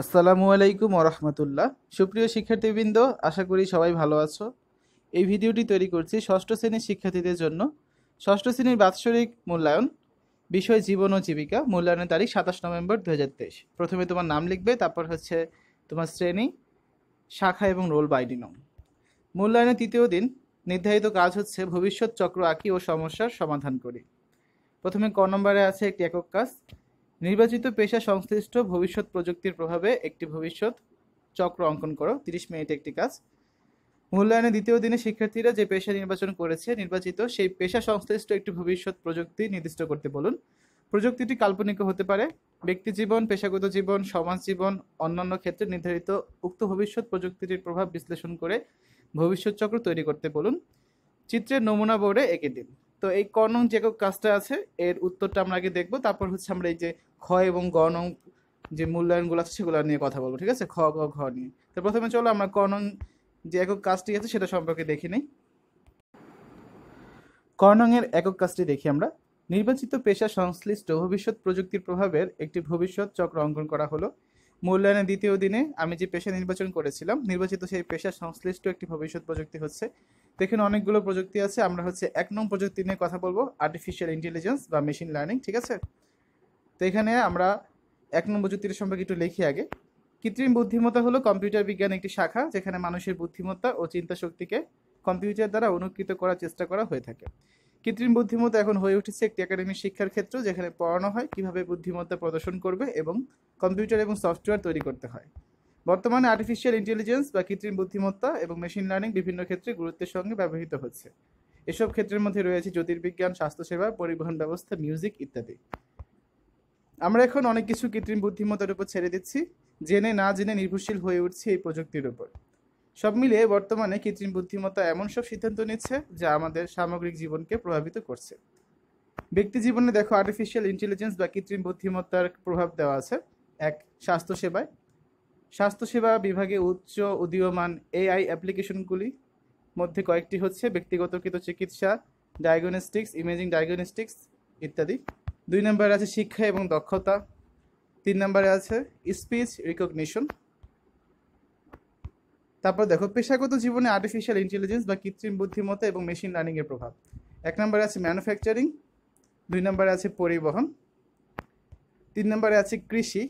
আসসালামু আলাইকুম ওরহমতুল্লাহ সুপ্রিয় শিক্ষার্থীবৃন্দ, আশা করি সবাই ভালো আছো। এই ভিডিওটি তৈরি করছি ষষ্ঠ শ্রেণির শিক্ষার্থীদের জন্য। ষষ্ঠ শ্রেণির বাৎসরিক মূল্যায়ন, বিষয় জীবন ও জীবিকা, মূল্যায়নের তারিখ সাতাশ নভেম্বর দুই হাজার তেইশ। প্রথমে তোমার নাম লিখবে, তারপর হচ্ছে তোমার শ্রেণি, শাখা এবং রোল বাইডি নং মূল্যায়নের তৃতীয় দিন, নির্ধারিত কাজ হচ্ছে ভবিষ্যৎ চক্র আঁকি ও সমস্যার সমাধান করি। প্রথমে ক নম্বরে আছে একটি একক কাজ নির্বাচিত পেশা সংশ্লিষ্ট ভবিষ্যৎ প্রযুক্তির প্রভাবে একটি ভবিষ্যৎ চক্র অঙ্কন করো, তিরিশ মিনিট একটি কাজ। মূল্যায়নের দ্বিতীয় দিনে শিক্ষার্থীরা যে পেশা নির্বাচন করেছে, নির্বাচিত সেই পেশা সংশ্লিষ্ট একটি ভবিষ্যৎ প্রযুক্তি নির্দিষ্ট করতে বলুন। প্রযুক্তিটি কাল্পনিক হতে পারে। ব্যক্তি জীবন, পেশাগত জীবন, সমাজ জীবন, অন্যান্য ক্ষেত্রে নির্ধারিত উক্ত ভবিষ্যৎ প্রযুক্তিটির প্রভাব বিশ্লেষণ করে ভবিষ্যৎ চক্র তৈরি করতে বলুন। চিত্রের নমুনা বোর্ডে এঁকে দিন। তো এই ক নং যে কাজটা আছে, এর উত্তরটা আমরা আগে দেখব। তারপর হচ্ছে আমরা এই যে খ এবং গ নং যে মূল্যায়নগুলো আছে, সেগুলো নিয়ে কথা বলব, ঠিক আছে? খ, গ, ঘ নিয়ে। তো প্রথমে চলো আমরা ক নং যে একক কাজটি আছে, সেটা সম্পর্কে দেখে নিই। ক এর একক কাজটি দেখি আমরা। নির্বাচিত পেশা সংশ্লিষ্ট ভবিষ্যৎ প্রযুক্তির প্রভাবের একটি ভবিষ্যৎ চক্র অঙ্কন করা হলো। মূল্যায়নের দ্বিতীয় দিনে আমি যে পেশা নির্বাচন করেছিলাম, নির্বাচিত সেই পেশা সংশ্লিষ্ট একটি ভবিষ্যৎ প্রযুক্তি হচ্ছে তো এখানে অনেকগুলো প্রযুক্তি আছে। আমরা হচ্ছে এক নং প্রযুক্তি নিয়ে কথা বলব আর্টিফিশিয়াল ইন্টেলিজেন্স বা মেশিন লার্নিং ঠিক আছে? তো এখানে আমরা এক নং প্রযুক্তির সম্পর্কে একটু লিখি আগে। কৃত্রিম বুদ্ধিমত্তা হলো কম্পিউটার বিজ্ঞান একটি শাখা, যেখানে মানুষের বুদ্ধিমত্তা ও চিন্তা শক্তিকে কম্পিউটার দ্বারা অনুকৃত করার চেষ্টা করা হয়ে থাকে। কৃত্রিম বুদ্ধিমত্তা এখন হয়ে উঠেছে একটি একাডেমিক শিক্ষার ক্ষেত্র, যেখানে পড়ানো হয় কীভাবে বুদ্ধিমত্তা প্রদর্শন করবে এবং কম্পিউটার এবং সফটওয়্যার তৈরি করতে হয়। বর্তমানে আর্টিফিশিয়াল ইন্টেলিজেন্স বা কৃত্রিম বুদ্ধিমত্তা এবং মেশিন লার্নিং বিভিন্ন ক্ষেত্রে গুরুত্বের সঙ্গে ব্যবহৃত হচ্ছে। এসব ক্ষেত্রের মধ্যে রয়েছে জ্যোতির্বিজ্ঞান, স্বাস্থ্যসেবা, পরিবহন ব্যবস্থা মিউজিক ইত্যাদি। আমরা এখন অনেক কিছু কৃত্রিম বুদ্ধিমত্তার উপর ছেড়ে দিচ্ছি, জেনে না জেনে নির্ভরশীল হয়ে উঠছে এই প্রযুক্তির উপর। সব মিলিয়ে বর্তমানে কৃত্রিম বুদ্ধিমত্তা এমন সব সিদ্ধান্ত নিচ্ছে যা আমাদের সামগ্রিক জীবনকে প্রভাবিত করছে। ব্যক্তি জীবনে দেখো আর্টিফিশিয়াল ইন্টেলিজেন্স বা কৃত্রিম বুদ্ধিমত্তার প্রভাব দেওয়া আছে। এক, স্বাস্থ্যসেবায়। স্বাস্থ্যসেবা বিভাগে উচ্চ উদীয়মান এআই অ্যাপ্লিকেশনগুলি মধ্যে কয়েকটি হচ্ছে ব্যক্তিগতকৃত চিকিৎসা ডায়াগনস্টিক্স ইমেজিং ডায়াগনস্টিক্স ইত্যাদি। দুই নম্বরে আছে শিক্ষা এবং দক্ষতা। তিন নম্বরে আছে স্পিচ রিকগনিশন তারপর দেখো, পেশাগত জীবনে আর্টিফিশিয়াল ইন্টেলিজেন্স বা কৃত্রিম বুদ্ধিমত্তা এবং মেশিন লার্নিংয়ের প্রভাব। এক নম্বরে আছে ম্যানুফ্যাকচারিং দুই নম্বরে আছে পরিবহন। তিন নম্বরে আছে কৃষি।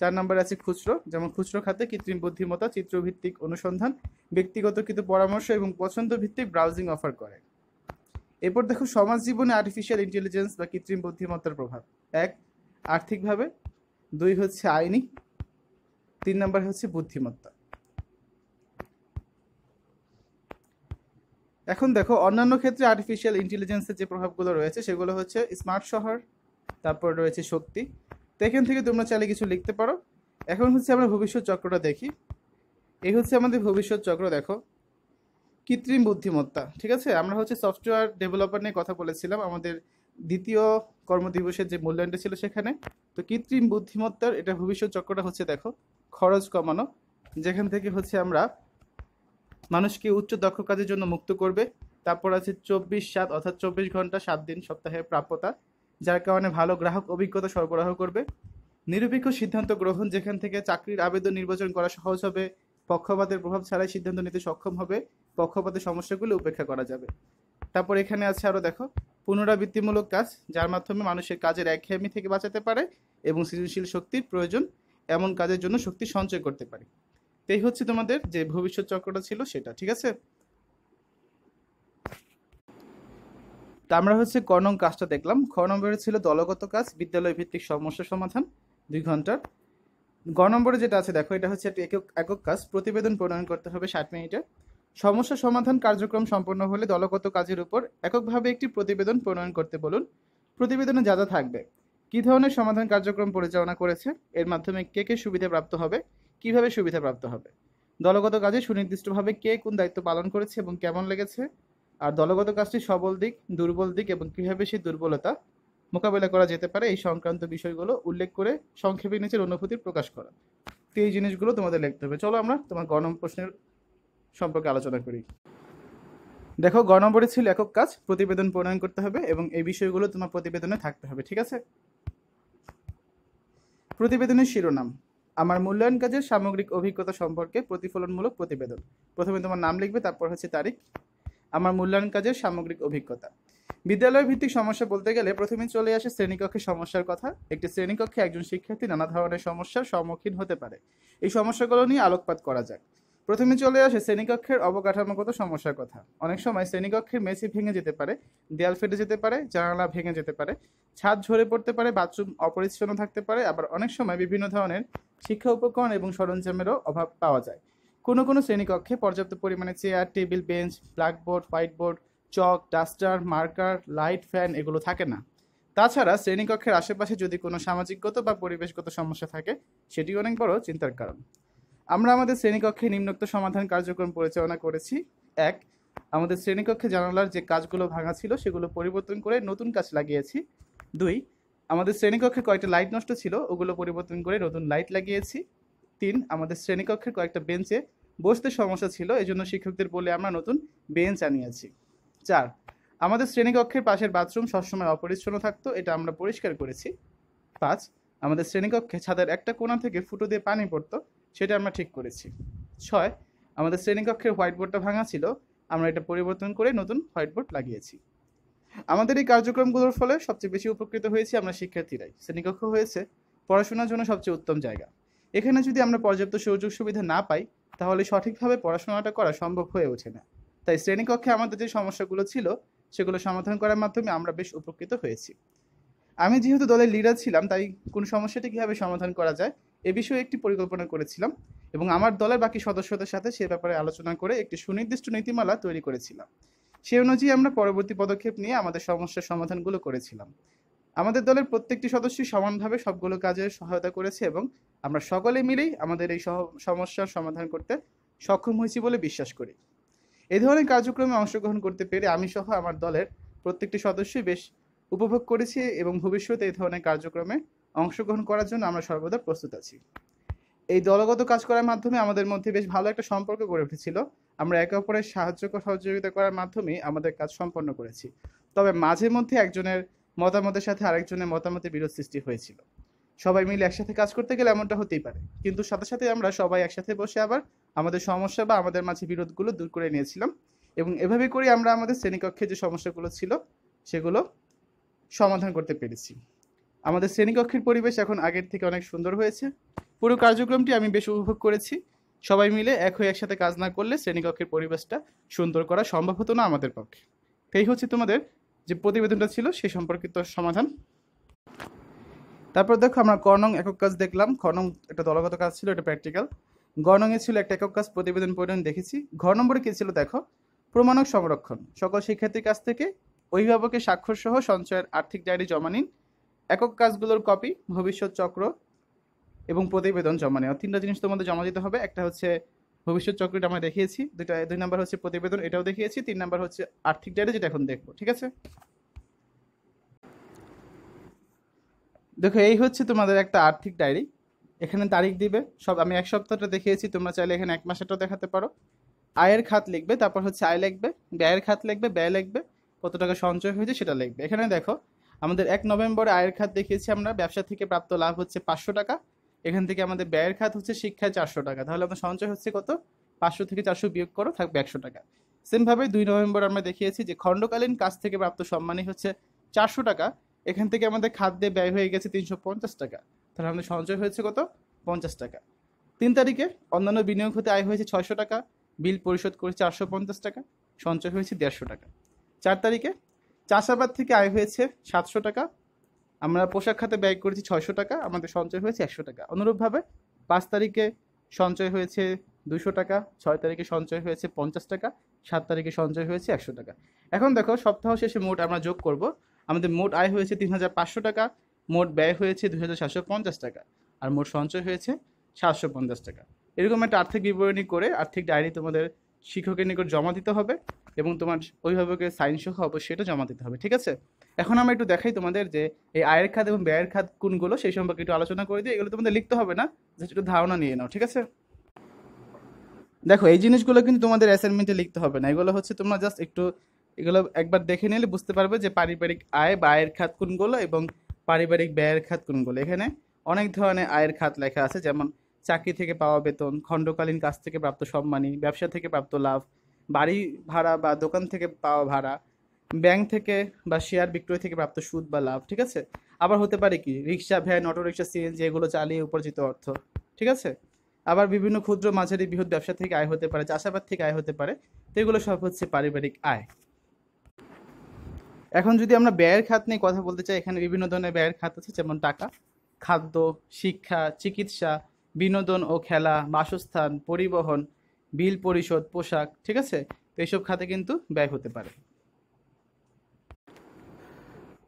চার নম্বরে আছে খুচরো, যেমন খুচরো খাতে কৃত্রিম বুদ্ধিমত্তা, চিত্রভিত্তিক অনুসন্ধান, ব্যক্তিগত কিছু পরামর্শ এবং পছন্দ ভিত্তিক ব্রাউজিং অফার করে। এরপর দেখো, সমাজ জীবনে আর্টিফিশিয়াল ইন্টেলিজেন্স বা কৃত্রিম বুদ্ধিমত্তার প্রভাব। এক, আর্থিকভাবে। দুই হচ্ছে আইনি। তিন নম্বর হচ্ছে বুদ্ধিমত্তা। এখন দেখো, অন্যান্য ক্ষেত্রে আর্টিফিশিয়াল ইন্টেলিজেন্সের যে প্রভাবগুলো রয়েছে, সেগুলো হচ্ছে স্মার্ট শহর, তারপর রয়েছে শক্তি। তো এখান থেকে তোমরা চাইলে কিছু লিখতে পারো। এখন হচ্ছে আমরা ভবিষ্যৎ চক্রটা দেখি। এই হচ্ছে আমাদের ভবিষ্যৎ চক্র, দেখো। কৃত্রিম বুদ্ধিমত্তা, ঠিক আছে? আমরা হচ্ছে সফটওয়্যার ডেভেলপার নিয়ে কথা বলেছিলাম, আমাদের দ্বিতীয় কর্মদিবসের যে মূল্যায়নটা ছিল সেখানে। তো কৃত্রিম বুদ্ধিমত্তার এটা ভবিষ্যৎ চক্রটা হচ্ছে, দেখো, খরচ কমানো, যেখান থেকে হচ্ছে আমরা মানুষকে উচ্চ দক্ষ কাজের জন্য মুক্ত করবে। তারপর আছে চব্বিশ সাত, অর্থাৎ চব্বিশ ঘণ্টা সাত দিন সপ্তাহে প্রাপ্যতা। যার কারণে ভালো গ্রাহক অভিজ্ঞতা সরবরাহ করবে। নিরপেক্ষ সিদ্ধান্ত গ্রহণ, যেখান থেকে চাকরির আবেদন নির্বাচন করা সহজ হবে, পক্ষপাতের প্রভাব ছাড়াই সিদ্ধান্ত নিতে সক্ষম হবে, পক্ষপাতের সমস্যাগুলো উপেক্ষা করা যাবে। তারপর এখানে আছে আরও দেখো, পুনরাবৃত্তিমূলক কাজ, যার মাধ্যমে মানুষের কাজের একঘেয়েমি থেকে বাঁচাতে পারে এবং সৃজনশীল শক্তির প্রয়োজন, এমন কাজের জন্য শক্তি সঞ্চয় করতে পারে। তো এই হচ্ছে তোমাদের যে ভবিষ্যৎ চক্রটা ছিল সেটা, ঠিক আছে? তা আমরা হচ্ছে ক নং কাজটা দেখলাম। খ নম্বরে ছিল দলগত কাজ বিদ্যালয় ভিত্তিক সমস্যা সমাধান, দুই ঘণ্টার গ নম্বরে যেটা আছে, দেখো, এটা হচ্ছে একটা একক একক কাজ, প্রতিবেদন প্রণয়ন করতে হবে ষাট মিনিটে। সমস্যা সমাধান কার্যক্রম সম্পন্ন হলে দলগত কাজের উপর এককভাবে একটি প্রতিবেদন প্রণয়ন করতে বলুন। প্রতিবেদনে যা যা থাকবে। কী ধরনের সমাধান কার্যক্রম পরিচালনা করেছে? এর মাধ্যমে কে কে সুবিধা প্রাপ্ত হবে? কীভাবে সুবিধা প্রাপ্ত হবে? দলগত কাজে সুনির্দিষ্টভাবে কে কোন দায়িত্ব পালন করেছে এবং কেমন লেগেছে? আর দলগত কাজটি সবল দিক, দুর্বল দিক এবং কীভাবে সেই দুর্বলতা মোকাবেলা করা যেতে পারে এই সংক্রান্ত বিষয়গুলো উল্লেখ করে সংক্ষেপে নিচের অনুভূতি প্রকাশ করা। তো এই জিনিসগুলো তোমাদের লিখতে হবে। চলো আমরা তোমার গণম প্রশ্নের সম্পর্কে আলোচনা করি। দেখো, গ নম্বরে ছিল একক কাজ, প্রতিবেদন প্রণয়ন করতে হবে এবং এই বিষয়গুলো তোমার প্রতিবেদনে থাকতে হবে, ঠিক আছে? প্রতিবেদনের শিরোনাম, আমার মূল্যায়ন কাজের সামগ্রিক অভিজ্ঞতা সম্পর্কে প্রতিফলনমূলক প্রতিবেদন। প্রথমে তোমার নাম লিখবে, তারপর হচ্ছে তারিখ আমার মূল্যায়ন কাজের সামগ্রিক অভিজ্ঞতা। বিদ্যালয় ভিত্তিক সমস্যা বলতে গেলে প্রথমে চলে আসে শ্রেণীকক্ষে সমস্যার কথা। একটি শ্রেণীকক্ষে একজন শিক্ষার্থী নানা ধরনের সমস্যার সম্মুখীন হতে পারে। এই সমস্যাগুলো নিয়ে আলোকপাত করা যাক। প্রথমে চলে আসে শ্রেণীকক্ষের অবকাঠামোগত সমস্যার কথা। অনেক সময় শ্রেণীকক্ষের মেঝে ভেঙে যেতে পারে, দেয়াল ফেটে যেতে পারে, জানালা ভেঙে যেতে পারে, ছাদ ঝরে পড়তে পারে, বাথরুম অপরিচ্ছন্ন থাকতে পারে, আবার অনেক সময় বিভিন্ন ধরনের শিক্ষা উপকরণ এবং সরঞ্জামেরও অভাব পাওয়া যায়। কোনো কোনো শ্রেণীকক্ষে পর্যাপ্ত পরিমাণে chair table bench blackboard white board chalk duster marker light fan এগুলো থাকে না। তাছাড়া শ্রেণীকক্ষের আশেপাশে যদি কোনো সামাজিকগত বা পরিবেশগত সমস্যা থাকে, সেটি অনেক বড় চিন্তার কারণ। আমরা আমাদের শ্রেণীকক্ষে নিম্নোক্ত সমাধান কার্যক্রম পরিচালনা করেছি। এক, আমাদের শ্রেণীকক্ষে জানালার যে কাজগুলো ভাঙা ছিল, সেগুলো পরিবর্তন করে নতুন কাজ লাগিয়েছি। দুই, আমাদের শ্রেণীকক্ষে কয়েকটা লাইট নষ্ট ছিল, ওগুলো পরিবর্তন করে নতুন লাইট লাগিয়েছি। তিন, আমাদের শ্রেণীকক্ষের কয়েকটা বেঞ্চে বসতে সমস্যা ছিল, এজন্য শিক্ষকদের বলে আমরা নতুন বেঞ্চ আনিয়েছি। চার, আমাদের শ্রেণীকক্ষের পাশের বাথরুম সবসময় অপরিচ্ছন্ন থাকতো, এটা আমরা পরিষ্কার করেছি। পাঁচ, আমাদের শ্রেণীকক্ষে ছাদের একটা কোণা থেকে ফুটো দিয়ে পানি পড়তো, সেটা আমরা ঠিক করেছি। ছয়, আমাদের শ্রেণীকক্ষের হোয়াইট বোর্ডটা ভাঙা ছিল, আমরা এটা পরিবর্তন করে নতুন হোয়াইট বোর্ড লাগিয়েছি। আমাদের এই কার্যক্রমগুলোর ফলে সবচেয়ে বেশি উপকৃত হয়েছি আমরা শিক্ষার্থীরাই। শ্রেণীকক্ষ হয়েছে, পড়াশোনার জন্য সবচেয়ে উত্তম জায়গা। এখানে যদি আমরা পর্যাপ্ত সুযোগ সুবিধা না পাই, তাহলে সঠিকভাবে পড়াশোনাটা করা সম্ভব হয়ে ওঠে না। তাই শ্রেণীকক্ষে আমাদের যে সমস্যাগুলো ছিল, সেগুলো সমাধান করার মাধ্যমে আমরা বেশ উপকৃত হয়েছি। আমি যেহেতু দলের লিডার ছিলাম, তাই কোন সমস্যাটি কীভাবে সমাধান করা যায়, এ বিষয়ে একটি পরিকল্পনা করেছিলাম এবং আমার দলের বাকি সদস্যদের সাথে সে ব্যাপারে আলোচনা করে একটি সুনির্দিষ্ট নীতিমালা তৈরি করেছিলাম। সে অনুযায়ী আমরা পরবর্তী পদক্ষেপ নিয়ে আমাদের সমস্যার সমাধানগুলো করেছিলাম। আমাদের দলের প্রত্যেকটি সদস্যই সমানভাবে সবগুলো কাজে সহায়তা করেছে এবং আমরা সকলে মিলেই আমাদের এই সমস্যার সমাধান করতে সক্ষম হয়েছি বলে বিশ্বাস করি। এই ধরনের কার্যক্রমে অংশগ্রহণ করতে পেরে আমি সহ আমার দলের প্রত্যেকটি সদস্যই বেশ উপভোগ করেছি এবং ভবিষ্যতে এই ধরনের কার্যক্রমে অংশগ্রহণ করার জন্য আমরা সর্বদা প্রস্তুত আছি। এই দলগত কাজ করার মাধ্যমে আমাদের মধ্যে বেশ ভালো একটা সম্পর্ক গড়ে উঠেছিল। আমরা একে অপরের সাহায্য সহযোগিতা করার মাধ্যমে আমাদের কাজ সম্পন্ন করেছি। তবে মাঝে মধ্যে একজনের মতামতের সাথে আরেকজনের মতামতের বিরোধ সৃষ্টি হয়েছিল। সবাই মিলে একসাথে কাজ করতে গেলে এমনটা হতেই পারে। কিন্তু সাথে সাথে আমরা সবাই একসাথে বসে আবার আমাদের সমস্যা বা আমাদের মাঝে বিরোধগুলো দূর করে নিয়েছিলাম এবং এভাবে করে আমরা আমাদের শ্রেণীকক্ষে যে সমস্যাগুলো ছিল, সেগুলো সমাধান করতে পেরেছি। আমাদের শ্রেণীকক্ষের পরিবেশ এখন আগের থেকে অনেক সুন্দর হয়েছে। পুরো কার্যক্রমটি আমি বেশ উপভোগ করেছি। সবাই মিলে এক হয়ে একসাথে কাজ না করলে শ্রেণীকক্ষের পরিবেশটা সুন্দর করা সম্ভব হতো না আমাদের পক্ষে। এই হচ্ছে তোমাদের যে প্রতিবেদনটা ছিল সেই সম্পর্কিত সমাধান। তারপর দেখো আমরা কর্ণং একক কাজ দেখলাম। খনং একটা দলগত কাজ ছিল, এটা প্র্যাকটিক্যাল গণঙে ছিল একটা একক কাজ, প্রতিবেদন পরিণন দেখেছি। ঘ নম্বরে কী ছিল দেখো? প্রমাণক সংরক্ষণ। সকল শিক্ষার্থীর কাছ থেকে অভিভাবকের স্বাক্ষর সহ সঞ্চয়ের আর্থিক ডায়েরি জমা নিন। একক কাজগুলোর কপি ভবিষ্যৎ চক্র এবং প্রতিবেদন জমা নেওয়া। তিনটা জিনিস তোমাদের জমা দিতে হবে। একটা হচ্ছে ভবিষ্যৎ চক্রটা আমরা দেখিয়েছি। দুইটা, দুই নাম্বার হচ্ছে প্রতিবেদন, এটাও দেখিয়েছি। তিন নাম্বার হচ্ছে আর্থিক ডায়েরি যেটা এখন দেখব, ঠিক আছে? দেখো, এই হচ্ছে তোমাদের একটা আর্থিক ডায়েরি এখানে তারিখ দিবে, সব আমি এক সপ্তাহটা দেখিয়েছি, তোমরা চাইলে এখানে এক মাসেরটাও দেখাতে পারো। আয়ের খাত লিখবে, তারপর হচ্ছে আয় লিখবে, ব্যয়ের খাত লিখবে, ব্যয় লিখবে, কত টাকা সঞ্চয় হয়েছে সেটা লিখবে। এখানে দেখো, আমাদের এক নভেম্বরে আয়ের খাত দেখিয়েছি আমরা, ব্যবসা থেকে প্রাপ্ত লাভ হচ্ছে পাঁচশো টাকা। এখান থেকে আমাদের ব্যয়ের খাত হচ্ছে শিক্ষায় চারশো টাকা। তাহলে আমাদের সঞ্চয় হচ্ছে কত? পাঁচশো থেকে চারশো বিয়োগ করো, থাকবে একশো টাকা। সেমভাবে দুই নভেম্বর আমরা দেখিয়েছি যে খণ্ডকালীন কাজ থেকে প্রাপ্ত সম্মানই হচ্ছে চারশো টাকা। এখান থেকে আমাদের খাদ্যে ব্যয় হয়ে গেছে তিনশো পঞ্চাশ টাকা। তাহলে আমাদের সঞ্চয় হয়েছে কত? পঞ্চাশ টাকা। তিন তারিখে অন্যান্য বিনিয়োগ হতে আয় হয়েছে ছয়শো টাকা, বিল পরিশোধ করে চারশো পঞ্চাশ টাকা, সঞ্চয় হয়েছে দেড়শো টাকা। চার তারিখে চাষাবাদ থেকে আয় হয়েছে সাতশো টাকা আমরা পোশাক খাতে ব্যয় করেছি ছয়শো টাকা, আমাদের সঞ্চয় হয়েছে একশো টাকা। অনুরূপভাবে পাঁচ তারিখে সঞ্চয় হয়েছে দুশো টাকা, ছয় তারিখে সঞ্চয় হয়েছে পঞ্চাশ টাকা, সাত তারিখে সঞ্চয় হয়েছে একশো টাকা। এখন দেখো, সপ্তাহ শেষে মোট আমরা যোগ করব। আমাদের মোট আয় হয়েছে তিন হাজার পাঁচশো টাকা, মোট ব্যয় হয়েছে দুই হাজার সাতশো পঞ্চাশ টাকা, আর মোট সঞ্চয় হয়েছে সাতশো পঞ্চাশ টাকা। এরকম একটা আর্থিক বিবরণী করে আর্থিক ডায়েরি তোমাদের শিক্ষকের নিকট জমা দিতে হবে। এবং তোমার অভিভাবকের সাইন সহ অবশ্যই এটা জমা দিতে হবে, ঠিক আছে? এখন আমরা একটু দেখাই তোমাদের যে এই আয়ের খাত এবং ব্যয়ের খাত কোনগুলো, সেই সম্পর্কে একটু আলোচনা করে দিই, এগুলো তোমাদের লিখতে হবে না জাস্ট একটু ধারণা নিয়ে নাও, ঠিক আছে? দেখো, এই জিনিসগুলো কিন্তু তোমাদের অ্যাসাইনমেন্টে লিখতে হবে না, এগুলো হচ্ছে তোমরা জাস্ট একটু, এগুলো একবার দেখে নিলে বুঝতে পারবে যে পারিবারিক আয় বা আয়ের খাত কোনগুলো এবং পারিবারিক ব্যয়ের খাত কোনগুলো। এখানে অনেক ধরনের আয়ের খাত লেখা আছে, যেমন চাকরি থেকে পাওয়া বেতন, খণ্ডকালীন কাজ থেকে প্রাপ্ত সম্মানী, ব্যবসা থেকে প্রাপ্ত লাভ বাড়ি ভাড়া বা দোকান থেকে পাওয়া ভাড়া ব্যাংক থেকে বা শেয়ার বিক্রয় থেকে প্রাপ্ত সুদ বা লাভ, ঠিক আছে? আবার হতে পারে কি? Rickshaw van auto rickshaw CNG এগুলো চালিয়ে উপার্জিত অর্থ, ঠিক আছে? আবার বিভিন্ন ক্ষুদ্র মাঝারি বৃহৎ ব্যবসা থেকে আয় হতে পারে, চাষাবাদ থেকে আয় হতে পারে, তো এগুলো সব হচ্ছে পারিবারিক আয়। এখন যদি আমরা ব্যয়ের খাত নিয়ে কথা বলতে চাই, এখানে বিভিন্ন ধরনের ব্যয়ের খাত আছে, যেমন টাকা, খাদ্য, শিক্ষা, চিকিৎসা, বিনোদন ও খেলা, বাসস্থান, পরিবহন বিল, পরিশোধ, পোশাক, ঠিক আছে? তো এইসব খাতে কিন্তু ব্যয় হতে পারে।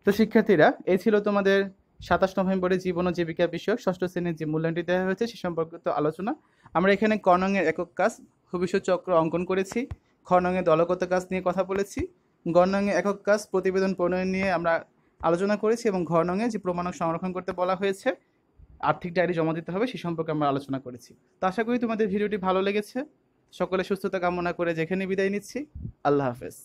তো শিক্ষার্থীরা, এই ছিল তোমাদের সাতাশ নভেম্বরে জীবন ও জীবিকা বিষয়ক ষষ্ঠ শ্রেণির যে মূল্যায়নটি দেওয়া হয়েছে, সে সম্পর্কিত আলোচনা। আমরা এখানে কনঙের একক কাজ, ভবিষ্যৎ চক্র অঙ্কন করেছি। খনঙে দলগত কাজ নিয়ে কথা বলেছি। গণঙে একক কাজ, প্রতিবেদন প্রণয়ন নিয়ে আমরা আলোচনা করেছি এবং ঘনঙে যে প্রমাণক সংরক্ষণ করতে বলা হয়েছে, আর্থিক ডায়েরি জমা দিতে হবে, সে সম্পর্কে আমরা আলোচনা করেছি। তো আশা করি তোমাদের ভিডিওটি ভালো লেগেছে। সকলে সুস্থতা কামনা করে যেখানে বিদায় নিচ্ছি আল্লাহ হাফেজ।